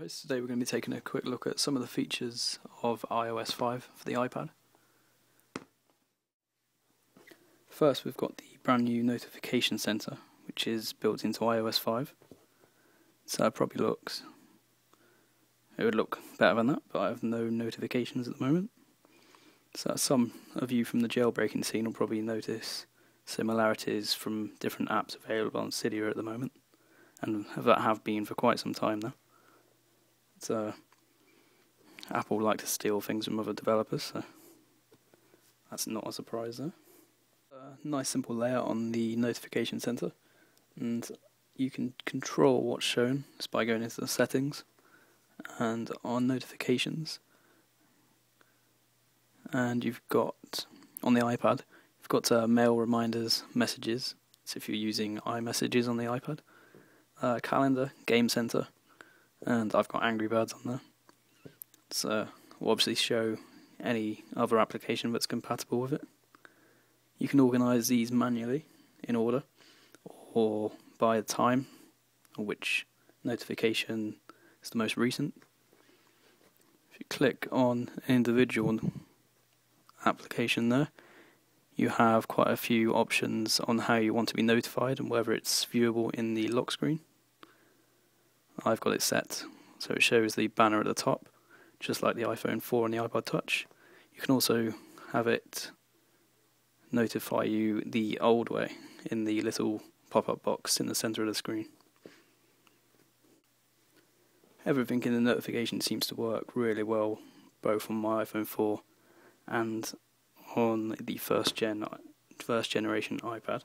guys, today we're going to be taking a quick look at some of the features of iOS 5 for the iPad. First we've got the brand new notification center which is built into iOS 5. So it probably looks, it would look better than that, but I have no notifications at the moment. So some of you from the jailbreaking scene will probably notice similarities from different apps available on Cydia at the moment, and that have been for quite some time now. So Apple like to steal things from other developers, so that's not a surprise there. Nice simple layout on the notification center, and you can control what's shown just by going into the settings and on notifications and you've got on the iPad, you've got uh, mail reminders, messages. So if you're using iMessages on the iPad, uh, calendar, game center, and I've got Angry Birds on there. So we'll obviously show any other application that's compatible with it. You can organize these manually in order or by the time which notification is the most recent. If you click on an individual application there, you have quite a few options on how you want to be notified and whether it's viewable in the lock screen. I've got it set so it shows the banner at the top, just like the iPhone 4 and the iPod Touch. You can also have it notify you the old way in the little pop-up box in the center of the screen. Everything in the notification seems to work really well both on my iPhone 4 and on the first gen first generation iPad.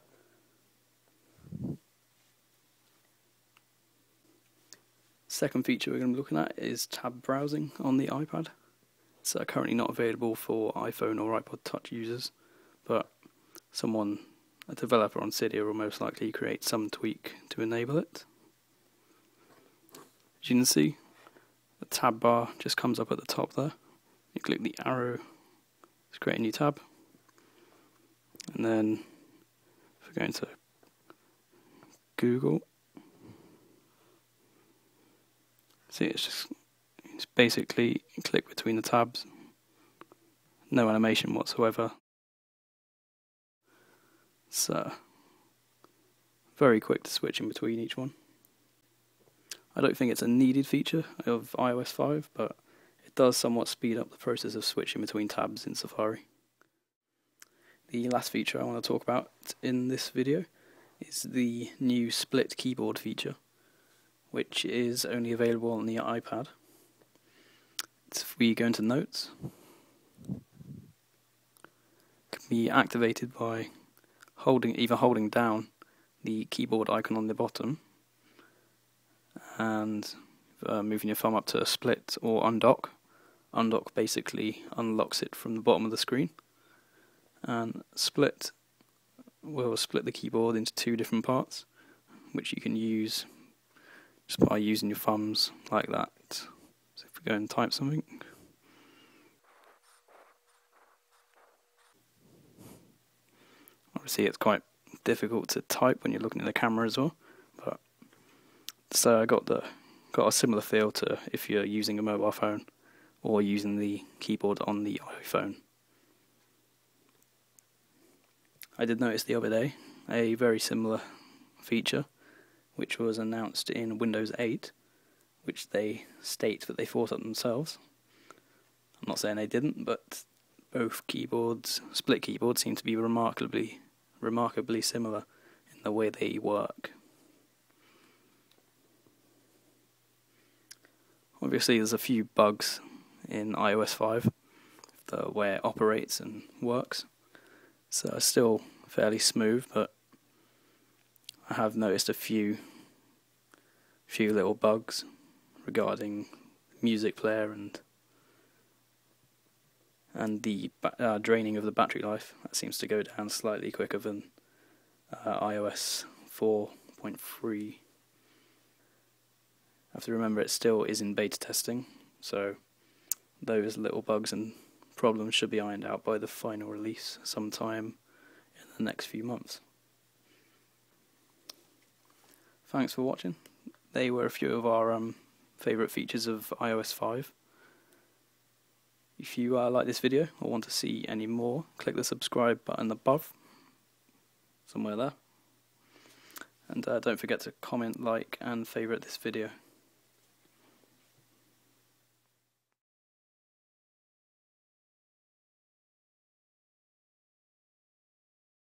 Second feature we're going to be looking at is tab browsing on the iPad. It's uh, currently not available for iPhone or iPod Touch users, but someone, a developer on Cydia, will most likely create some tweak to enable it. As you can see, the tab bar just comes up at the top there. You click the arrow Let's create a new tab. And then if we're going to Google, see it's just it's basically click between the tabs, no animation whatsoever. So very quick to switch in between each one. I don't think it's a needed feature of iOS 5, but it does somewhat speed up the process of switching between tabs in Safari. The last feature I want to talk about in this video is the new split keyboard feature, which is only available on the iPad. If we go into Notes, can be activated by holding either holding down the keyboard icon on the bottom and uh, moving your thumb up to split or undock undock basically unlocks it from the bottom of the screen and split will split the keyboard into two different parts which you can use just by using your thumbs like that. So if we go and type something. Obviously it's quite difficult to type when you're looking at the camera as well but so I got the got a similar feel to if you're using a mobile phone or using the keyboard on the iPhone. I did notice the other day a very similar feature which was announced in Windows 8 which they state that they thought up themselves. I'm not saying they didn't, but both keyboards, split keyboards, seem to be remarkably, remarkably similar in the way they work. Obviously, there's a few bugs in iOS 5, the way it operates and works. So it's still fairly smooth, but I have noticed a few few little bugs regarding music player and and the uh, draining of the battery life. That seems to go down slightly quicker than uh, iOS 4.3. I have to remember it still is in beta testing, so those little bugs and problems should be ironed out by the final release sometime in the next few months. Thanks for watching. They were a few of our um, favourite features of iOS 5. If you uh, like this video or want to see any more, click the subscribe button above, somewhere there. And uh, don't forget to comment, like, and favourite this video.